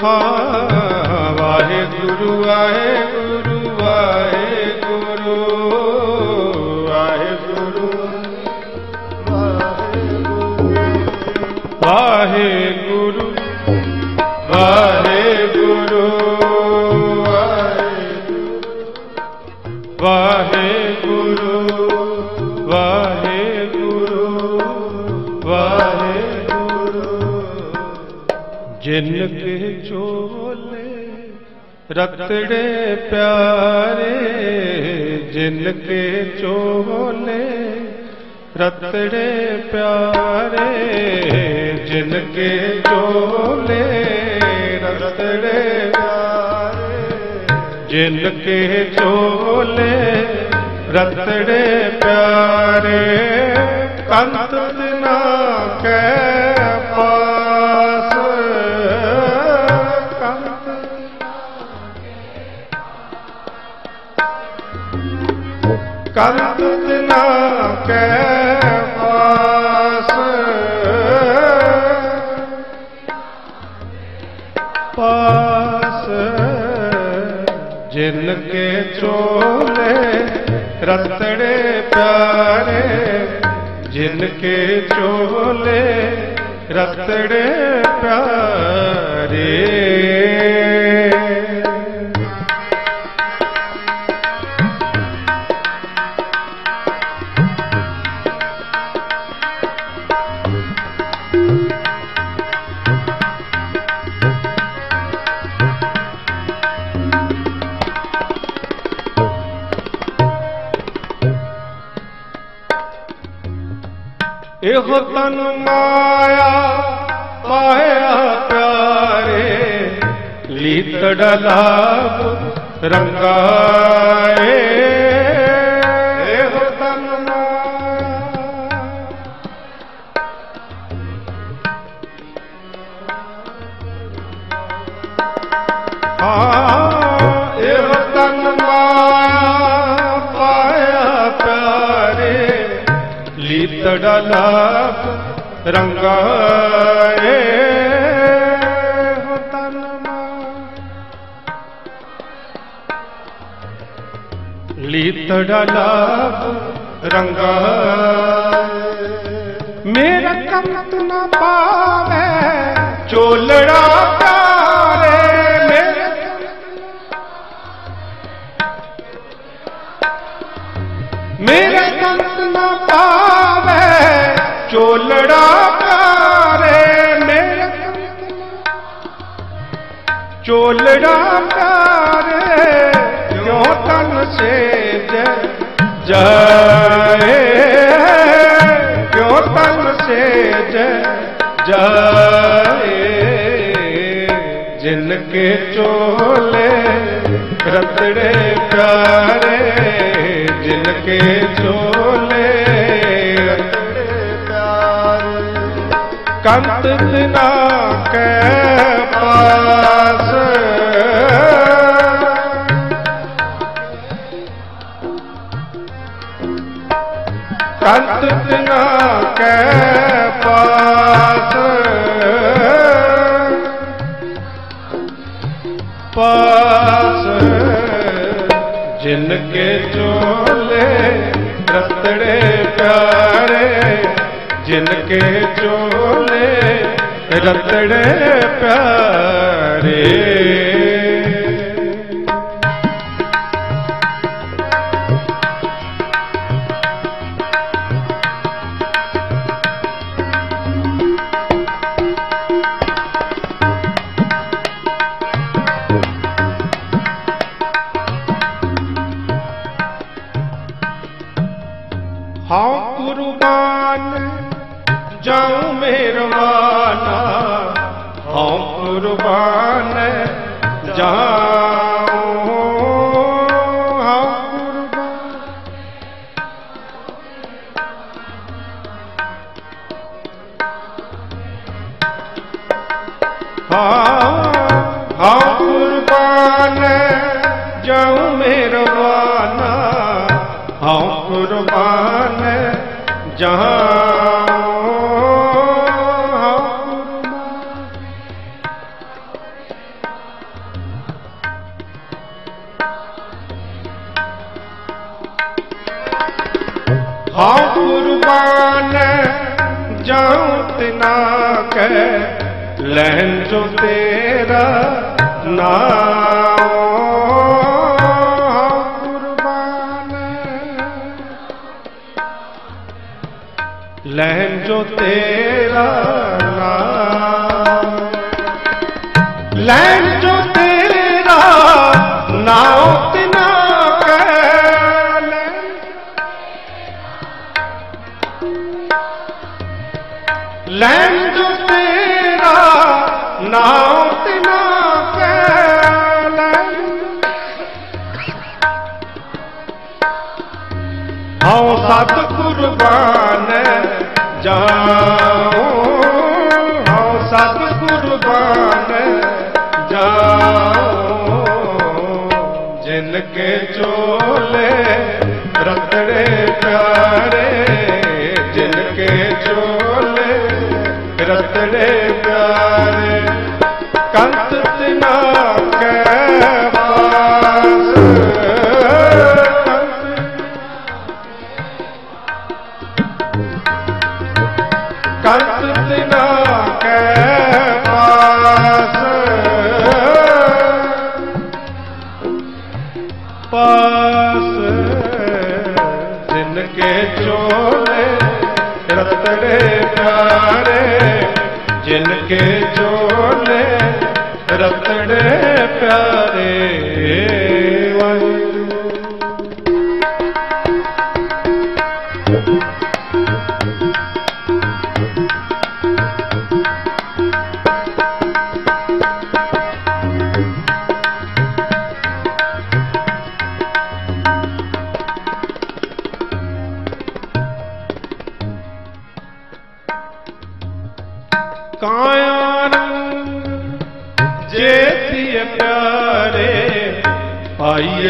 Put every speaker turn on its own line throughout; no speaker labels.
ਸੁਖਾ ਵਾਹਿਗੁਰੂ। ਆਏ ਰਤੜੇ ਪਿਆਰੇ ਜਿਨ ਕੇ ਚੋਲੇ। ਰਤੜੇ ਪਿਆਰੇ ਜਿਨ ਕੇ ਚੋਲੇ। ਰਤੜੇ ਪਿਆਰੇ ਜਿਨ ਕੇ ਚੋਲੇ। ਰਤੜੇ ਪਿਆਰੇ ਕੰਤ ਦਿਨਾ ਕੈ ਕੰਤ ਦਿਨਾ ਕੈ ਪਾਸ ਪਾਸ। ਜਿਨ ਕੇ ਚੋਲੇ ਰਤੜੇ ਪਿਆਰੇ, ਜਿਨ ਕੇ ਚੋਲੇ ਰਤੜੇ ਪਿਆਰੇ। ਲੀਤੜ ਲਾਭ ਰੰਗਾਏ। ਇਹੋ ਤਨ ਮਾਇਆ ਹਾਂ, ਇਹੋ ਤਨ ਮਾਇਆ ਪਾਇਆ ਪਿਆਰੇ। ਲੀਤੜਾ ਲਾਭ ਰੰਗਾਏ। ਲੀਤੜਾ ਲਾਭ ਰੰਗਾਏ ਮੇਰਾ ਕੰਤ ਨਾ ਪਾਵੇ, ਚੋਲੜਾ ਪਿਆਰੇ ਮੇਰੇ ਮੇਰੇ ਕੰਤ ਨਾ ਪਾਵੇ, ਚੋਲੜਾ ਪਿਆਰੇ ਮੇਰੇ ਚੋਲੜਾ ਪਿਆਰੇ क्यों तन से जय क्यों तन से जय जिनके चोले रतड़े प्यारे जिनके चोले रतड़े प्यारे कंत बिना के पास ਕੈ ਪਾਸ ਕੈ ਪਾਸ ਪਾਸ ਜਿਨ ਕੇ ਚੋਲੇ ਰਤੜੇ ਪਿਆਰੇ ਜਿਨ ਕੇ ਚੋਲੇ ਰਤੜੇ ਪਿਆਰੇ। ਹਾਂ ਕੁਰਬਾਨ ਜਾਉ ਤਿਨਾ ਕੈ ਲੈਣ ਜੋ ਤੇਰਾ ਨਾਮ। ਕੁਰਬਾਨ ਜੋ ਤੇਰਾ ਨਾਮ। ਲੈਣ ਕੁਰਬਾਨ ਜਾਉ ਹਉ ਸਤ ਕੁਰਬਾਨ ਜਾਉ ਜਿਨ ਕੇ ਚੋਲੇ ਰਤੜੇ ਪਿਆਰੇ ਜਿਨ ਕੇ ਚੋਲੇ ਰਤੜੇ ਪਿਆਰੇ। ਕੰਤ ਤਿਨਾ ਰਤੜੇ ਪਿਆਰੇ ਵਾਹਿਗੁਰੂ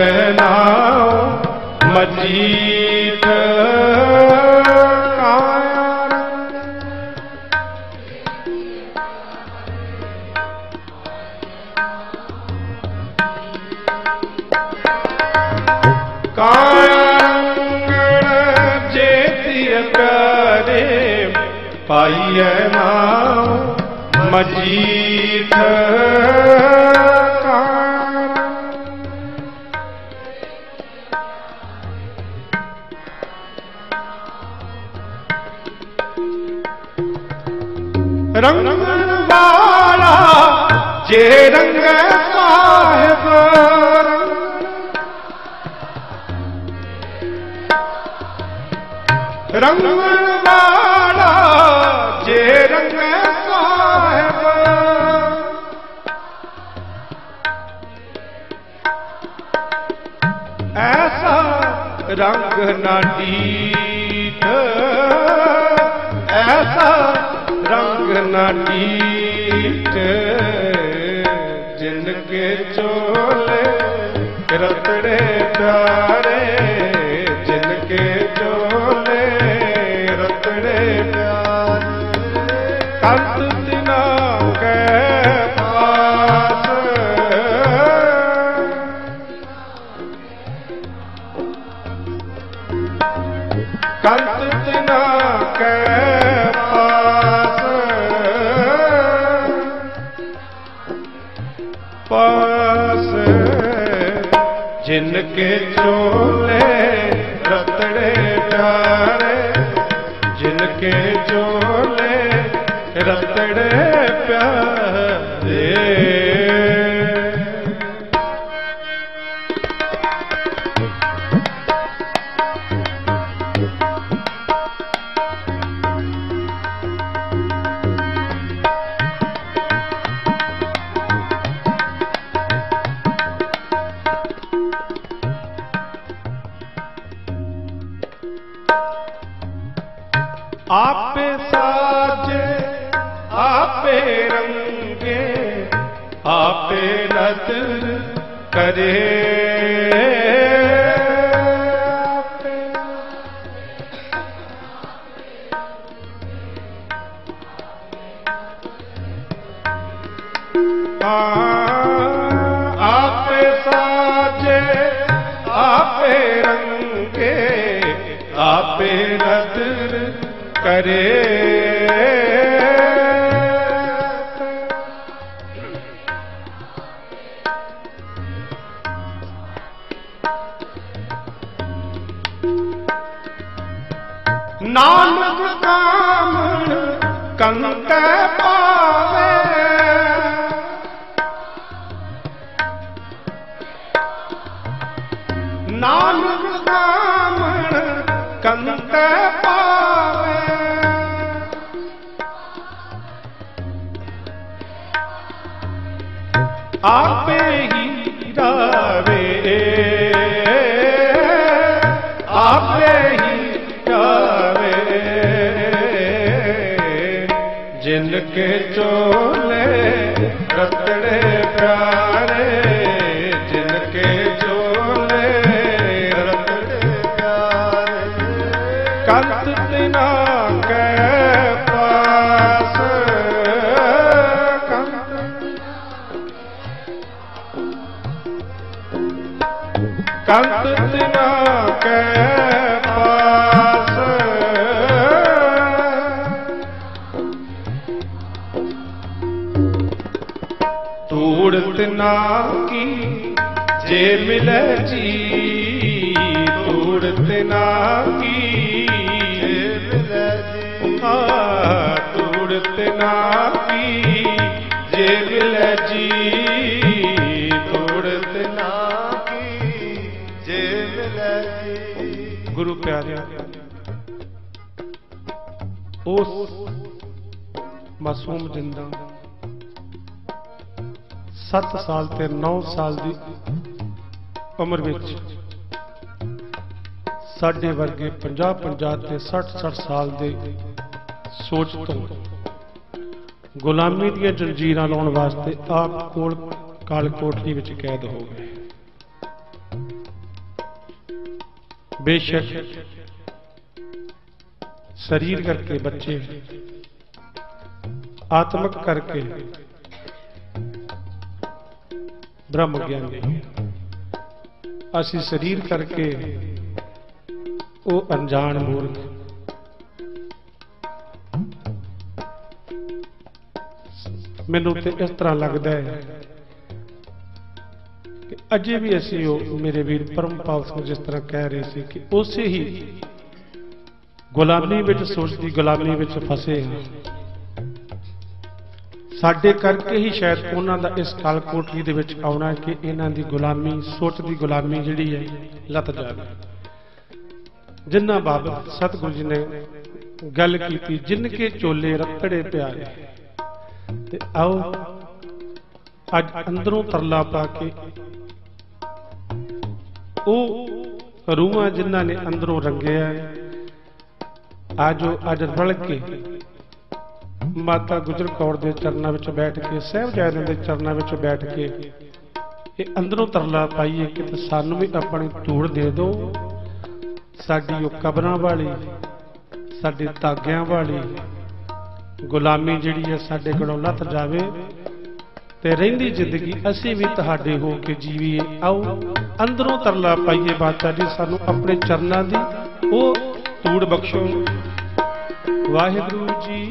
ਪਾਈਐ ਨਾਮ ਜੇ ਰੰਗ ਸਾਹਿਬ। ਰੰਗਣ ਵਾਲਾ ਜੇ ਰੰਗ ਸਾਹਿਬ। ਐਸਾ ਰੰਗ ਨਾ ਡੀਠ ਐਸਾ ਰੰਗ ਨਾ ਡੀਠ ਚੋਲੇ ਰਤੜੇ ਪਿਆਰੇ ਜਿਨ ਕੇ ਚੋਲੇ। ਪਾਸ ਜਿਨ ਕੇ ਚੋਲੇ ਰਤੜੇ ਪਿਆਰੇ ਜਿਨ ਕੇ ਚੋਲੇ ਰਤੜੇ ਪਿਆਰੇ। ਆਪੇ ਸਾਜੇ ਆਪੇ ਰੰਗੇ ਆਪੇ ਆਪੇ ਨਦਰ ਕਰੇ। ਨਾਨਕ ਕਾਮਣ ਕੰਕੈ ਕੰਕੈ ਪਾਵੇ। ਆਪੇ ਹੀ ਮਾਸੂਮ ਜਿੰਦਾ। 7 ਸਾਲ ਤੇ 9 ਸਾਲ ਦੀ ਉਮਰ ਵਿੱਚ ਸਾਡੇ ਵਰਗੇ 50 50 ਤੇ 60 60 ਸਾਲ ਦੇ ਸੋਚ ਤੋਂ ਗੁਲਾਮੀ ਦੀਆਂ ਜੰਜੀਰਾਂ ਲਾਉਣ ਵਾਸਤੇ ਆਪ ਕੋਲ ਕਾਲ ਕੋਠੜੀ ਵਿੱਚ ਕੈਦ ਹੋ ਗਏ। ਬੇਸ਼ੱਕ ਸਰੀਰ ਕਰਕੇ ਬੱਚੇ ਆਤਮਿਕ ਕਰਕੇ। ਬ੍ਰਹਮ ਗਿਆਨੀ, ਅਸੀਂ ਸਰੀਰ ਕਰਕੇ ਉਹ ਅਣਜਾਣ ਮੂਰਖ। ਮੈਨੂੰ ਤੇ ਇਸ ਤਰ੍ਹਾਂ ਲੱਗਦਾ ਹੈ ਕਿ ਅਜੇ ਵੀ ਅਸੀਂ ਉਹ ਮੇਰੇ ਵੀਰ ਪਰਮਪਾਲ ਸਿੰਘ ਜਿਸ ਤਰ੍ਹਾਂ ਕਹਿ ਰਹੇ ਸੀ ਕਿ ਉਸੇ ਹੀ ਗੁਲਾਮੀ ਵਿੱਚ ਸੋਚਦੀ ਗੁਲਾਮੀ ਵਿੱਚ ਫਸੇ ਹਾਂ। ਸਾਡੇ ਕਰਕੇ ਹੀ ਸ਼ਾਇਦ ਉਹਨਾਂ ਦਾ ਇਸ ਕਾਲ ਕੋਠੜੀ ਦੇ ਵਿੱਚ ਆਉਣਾ ਕਿ ਇਹਨਾਂ ਦੀ ਗੁਲਾਮੀ, ਸੋਚ ਦੀ ਗੁਲਾਮੀ ਜਿਹੜੀ ਹੈ, ਲੱਤ ਜਾਵੇ। ਜਿਨ੍ਹਾਂ ਬਾਬਤ ਸਤਿਗੁਰੂ ਜੀ ਨੇ ਗੱਲ ਕੀਤੀ ਜਿਨ ਕੇ ਚੋਲੇ ਰੱਤੜੇ ਪਿਆਰੇ। ਤੇ ਆਓ, ਅੱਜ ਅੰਦਰੋਂ ਤਰਲਾ ਪਾ ਕੇ ਉਹ ਰੂਹਾਂ ਜਿਨ੍ਹਾਂ ਨੇ ਅੰਦਰੋਂ ਰੰਗਿਆ ਆਜੋ ਅੱਜ ਰਲ ਕੇ ਮਾਤਾ ਗੁਜਰ ਕੌਰ ਦੇ ਚਰਨਾਂ ਵਿੱਚ ਬੈਠ ਕੇ, ਸਹਿਬਜ਼ਾਦਿਆਂ ਦੇ ਚਰਨਾਂ ਵਿੱਚ ਬੈਠ ਕੇ ਇਹ ਅੰਦਰੋਂ ਤਰਲਾ ਪਾਈਏ ਕਿ ਸਾਨੂੰ ਵੀ ਆਪਣੀ ਧੂੜ ਦੇ ਦਿਓ। ਸਾਡੀ ਉਹ ਕਬਰਾਂ ਵਾਲੀ, ਸਾਡੇ ਧਾਗਿਆਂ ਵਾਲੀ ਗੁਲਾਮੀ ਜਿਹੜੀ ਹੈ ਸਾਡੇ ਕੋਲੋਂ ਲੱਥ ਜਾਵੇ ਤੇ ਰਹਿੰਦੀ ਜ਼ਿੰਦਗੀ ਅਸੀਂ ਵੀ ਤੁਹਾਡੇ ਹੋ ਕੇ ਜੀਵੀਏ। ਆਓ ਅੰਦਰੋਂ ਤਰਲਾ ਪਾਈਏ ਬਾਦਸ਼ਾਹ ਜੀ, ਸਾਨੂੰ ਆਪਣੇ ਚਰਨਾਂ ਦੀ ਉਹ ਧੂੜ ਬਖਸ਼ੋ। ਵਾਹਿਗੁਰੂ ਜੀ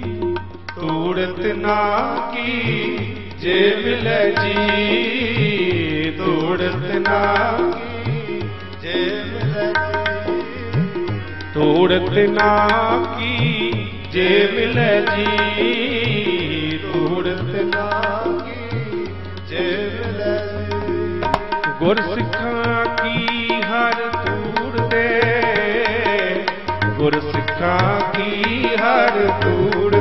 ਧੂੜਤ ਨਾ ਕੀ ਜੇ ਮਿਲੇ ਜੀ। ਧੂੜਤ ਨਾ ਕੀ ਜੇ ਮਿਲੇ ਜੀ। ਧੂੜਤ ਨਾ ਕੀ ਜੇ ਮਿਲੇ ਜੀ। ਧੂੜਤ ਨਾ ਕੀ ਜੇ ਮਿਲੇ ਜੀ। ਗੁਰ ਸਿੱਖਾਂ ਕੀ ਹਰ ਤੂੜ ਦੇ ਗੁਰ ਸਿੱਖਾਂ ਕੀ ਹਰ ਧੂੜ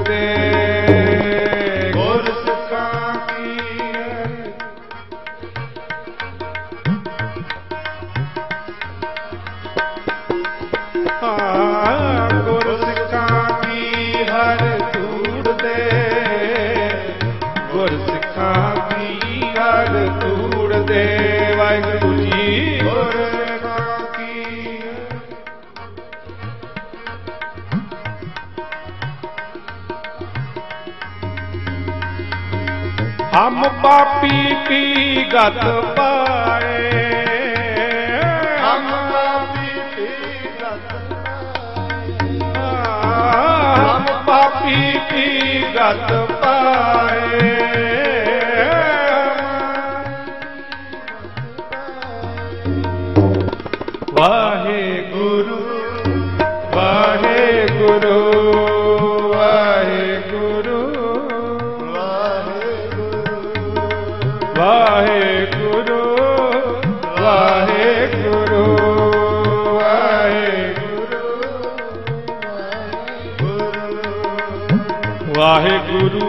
ਹਮ ਪਾਪੀ ਕੀ ਗਤ ਪਾਏ? ਹਮ ਪਾਪੀ ਕੀ ਗਤ ਪਾਏ?
ਹਮ ਪਾਪੀ ਕੀ ਗਤ ਪਾਏ?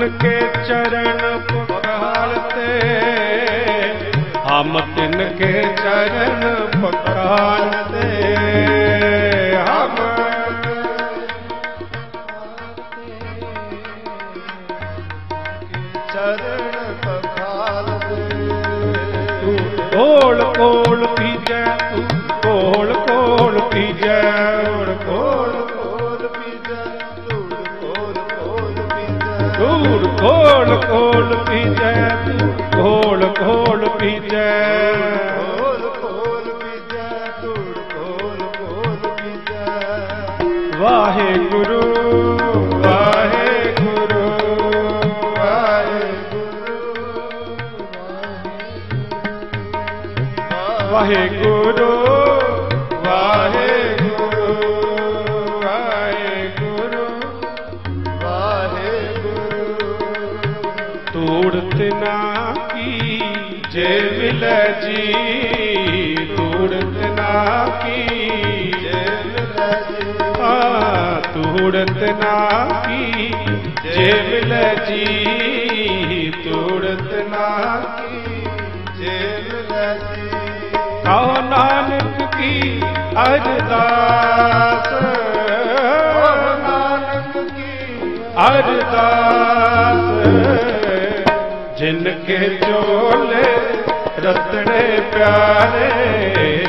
ਹਮ ਕੇ ਚਰਨ ਪਖਾਲਤੇ ਹਮ ਤਿਨ ਕੇ ਚਰਨ ਪਖਾਲਤੇ ਘੋਲ ਪੀਜੈ ਘੋਲ ਘੋਲ ਪੀਜੈ। ਵਾਹਿਗੁਰੂ। ਵਾਹਿਗੁਰੂ ਵਾਹਿਗੁਰੂ। ਵਾਹਿਗੁਰੂ। ਰਜੀ ਤੂੜਤ ਨਾ ਕੀ ਜੇਲ ਰਜੀ ਆ ਤੂੜਤ ਨਾ ਕੀ ਜੇਲ ਰਜੀ ਤੂੜਤ ਨਾ ਕੀ ਜੇਲ ਰਜੀ ਕਹੋ ਨਾਨਕ ਕੀ ਅਰਦਾਸ। ਕਹੋ ਨਾਨਕ ਕੀ ਅਰਦਾਸ। ਜਿਨ ਕੇ ਚੋਲੇ ਰਤੜੇ ਪਿਆਰੇ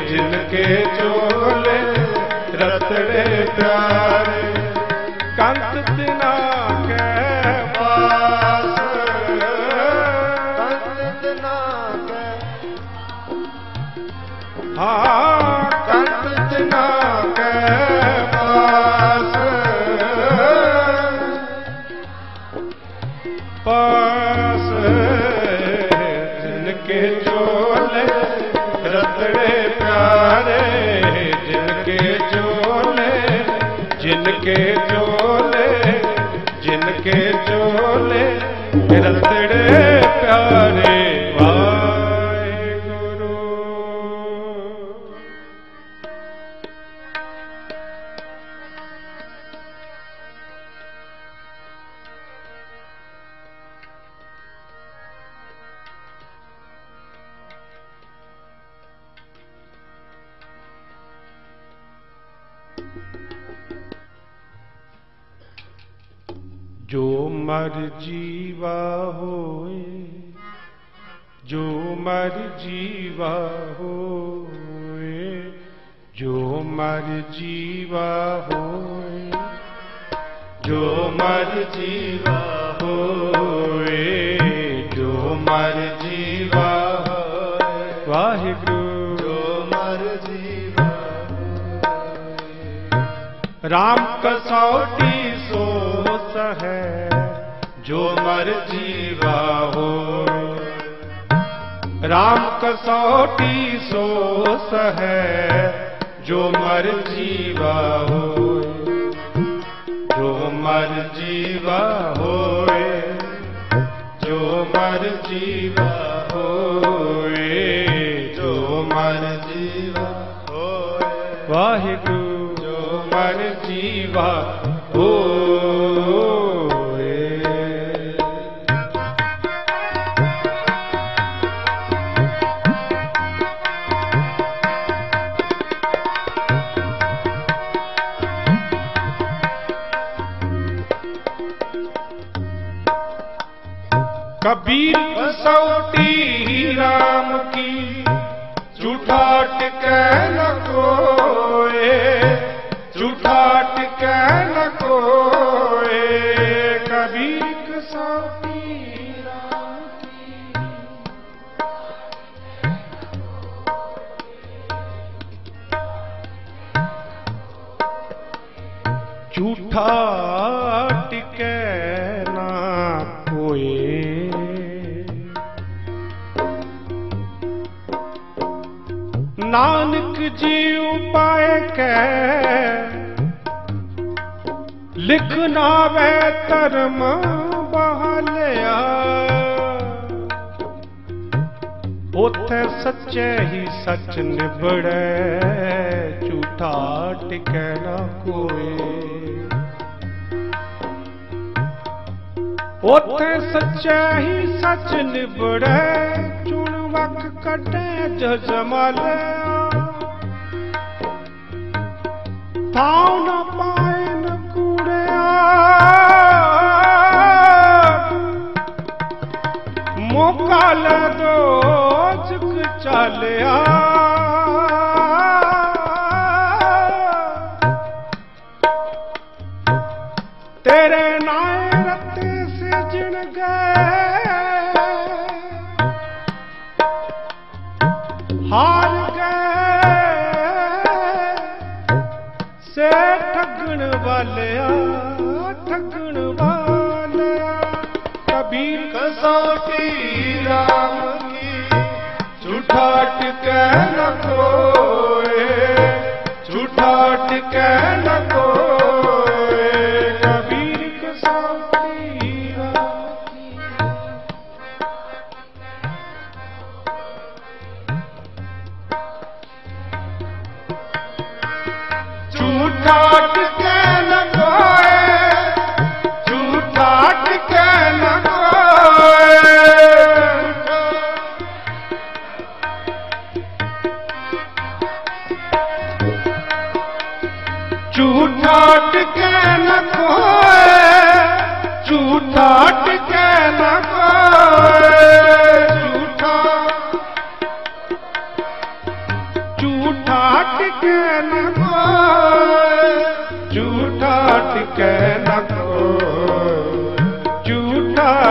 ਜਿਨ ਕੇ ਚੋਲੇ ਰਤੜੇ ਪਿਆਰੇ। ਕੰਤ ਤਿਨਾ ਕੈ ਪਾਸ ਹਾਂ। ਕੇ ਚੋਲੇ ਜਿਨ ਕੇ ਚੋਲੇ ਰਤੜੇ ਜੀਵਾ ਹੋਏ ਜੋ ਮਰ ਜੀਵਾ ਹੋਏ ਜੋ ਮਰ ਜੀਵਾ ਹੋਏ ਜੋ ਮਰ ਜੀਵਾ ਹੋਏ ਜੋ ਮਰ ਜੀਵਾ ਹੋਏ। ਵਾਹਿਗੁਰੂ।
ਜੋ ਮਰ ਜੀਵਾ
ਰਾਮ ਕਸੌਟੀ ਸੋ ਸਹੈ ਜੋ ਮਰਜ਼ੀ ਵਾਹੋ। ਰਾਮ ਕਸੌਟੀ ਸੋ ਸਹੈ ਜੋ ਮਰਜ਼ੀ ਵਾਹੋ ਜੋ ਮਰਜ਼ੀ ਵਾਹੋਏ ਜੋ ਮਰਜ਼ੀ ਵਾਹੋਏ ਜੋ ਮਰਜ਼ੀ
ਵਾਹੋਏ।
ਵਾਹਿਗੁਰੂ। ਜੋ ਮਰਜ਼ੀ ਵਾਹੋਏ। ਹੋਏ कसौटी राम की झूठा टिकै न कोए ਲਿਖ ਨਾਵੇ ਧਰਮ ਬਹਾਲਿਆ। ਉਥੇ ਸੱਚੇ ਹੀ ਸੱਚ ਨਿਬੜੈ ਝੂਠਾ ਟਿਕੈ ਨਾ ਕੋਏ ਉਥੇ ਸੱਚਾ ਹੀ ਸੱਚ ਨਿਬੜੈ ਚੁਣ ਵਕ ਕਟੈ ਜਜਮਾਲਿਆ ਥਾਉ ਨ ਪਾਏ ਨ ਕੂੜਿਆ ਮੌਕਾ ਦੋ ਚੁਕ ਚਾਲਿਆ। ਪੀਰ ਕਸੌਟੀ ਝੂਠਾ ਟਿਕੈ ਕੋਏ ਝੂਠਾ ਟਿਕੈ ਨ ਕੋਏ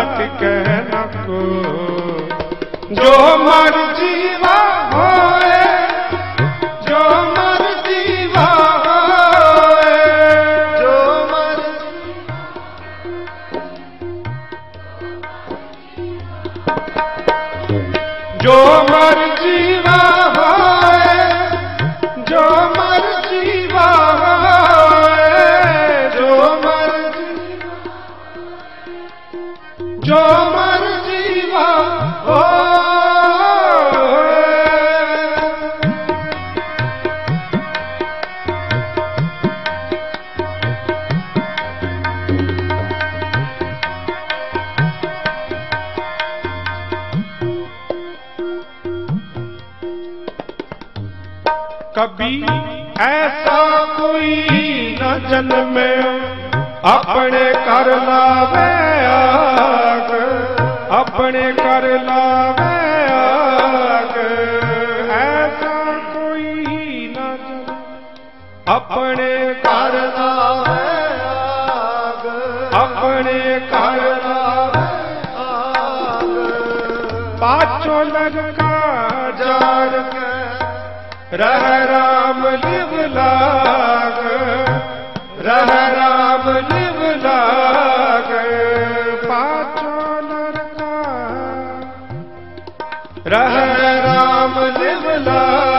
ਝੂਠਾ ਟਿਕੈ ਨ ਕੋਏ ਜੋ ਮਰਜ਼ੀ ਵਾ ਜਨਮੇ ਆਪਣੇ ਕਰ ਲਾਵੇ ਆਖ ਆਪਣੇ ਕਰ ਲਾਵੇ ਆਖ
ਐਸਾ ਕੋਈ ਨਾ ਜਨ ਆਪਣੇ ਕਰ ਲਾਵੇ ਆਖ ਆਪਣੇ ਕਰ ਲਾਵੇ ਆਖ ਪਾਛੋ ਲਗਕਾ ਜਾਣ ਕੇ ਰਹਿ ਰਾਮ ਲਿਵਲਾ ਰਹਿ ਰਾਮ ਨਿਵਲਾ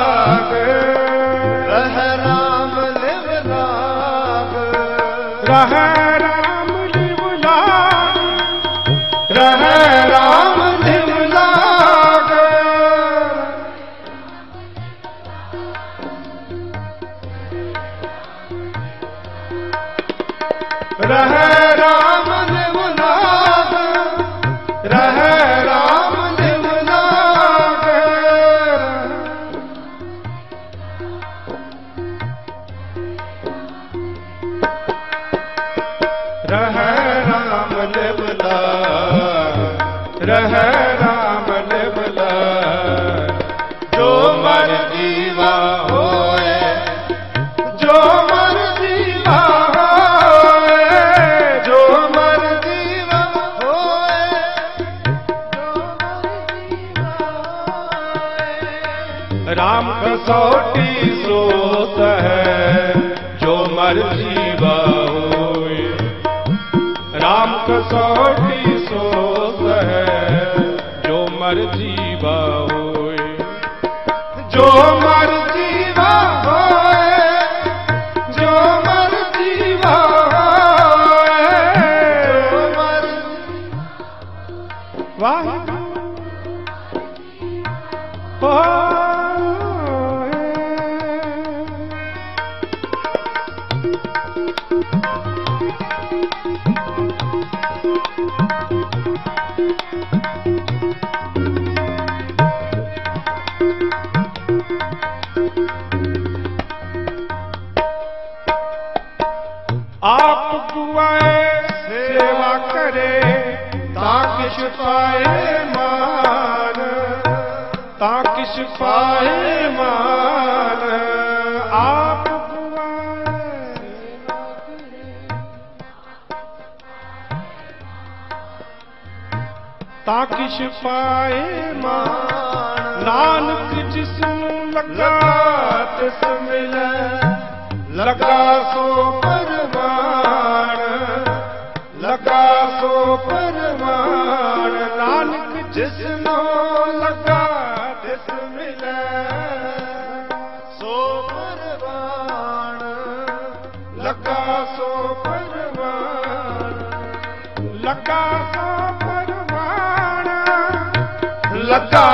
ਵਾਹਿਗੁਰੂ। ਵਾਹਿਗੁਰੂ ਆਸ਼ ਪਾਏ ਮਾਨ ਨਾਨਕ ਜਿਸ ਨੂੰ ਲੱਗਾ, ਤਿਸ ਮਿਲੈ। ਲੱਗਾ ਸੋ ਪਰਮਾਨ ਲਗਾ ਸੋ ਪਰਮਾਨ ਨਾਨਕ ਜਿਸ ਨੂੰ ਲੱਗਾ, ਤਿਸ ਮਿਲੈ।
ਸੋ
ਪਰਮਾਨ ਲਗਾ ਸੋ ਪਰਮਾਨ ਲਗਾ ਸੋ la.